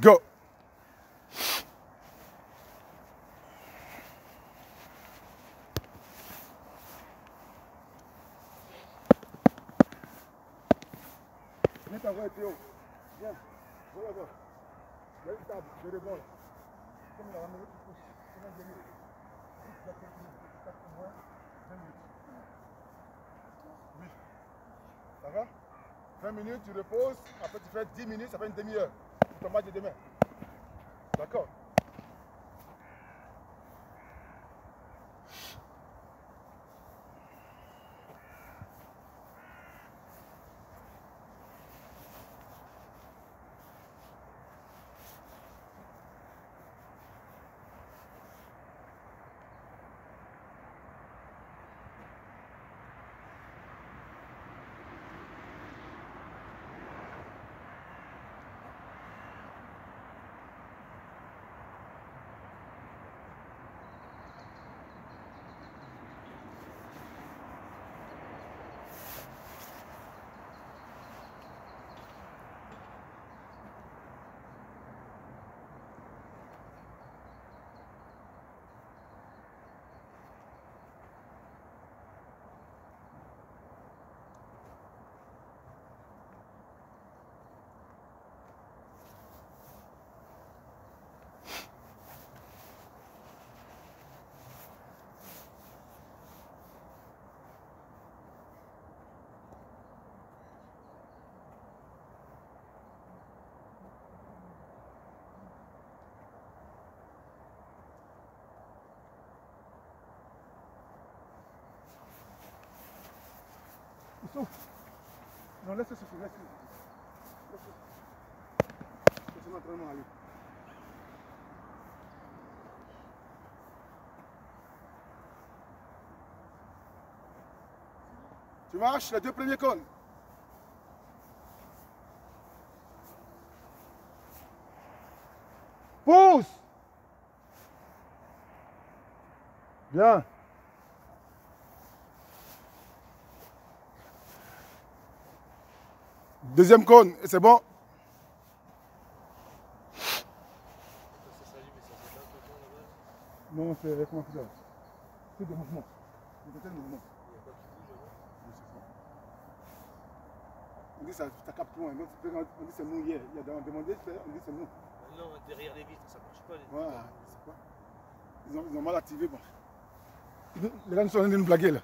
Go. Mets ta voix, Théo. Viens. Table rebond. Comme il a gagner. 20 minutes. Oui. Ça va? 20 minutes, tu reposes. Après, tu fais 10 minutes, ça fait une demi-heure. Ton match de demain. D'accord Souffle. Non, laisse souffler, laisse Laisse C'est son entraînement à lui. Tu marches, les deux premiers cônes. Pousse Bien. Deuxième cône, et c'est bon. Non, c'est comment dis C'est des mouvements. C'est des mouvements. On dit ça, ça capte loin. On dit c'est mou hier. Il y a demandé, on dit c'est mou. Non, derrière les vitres, ça marche pas. Les Voilà, c'est quoi ils ont, ils ont mal activé. Bon. Les gens sont en train de nous blaguer là.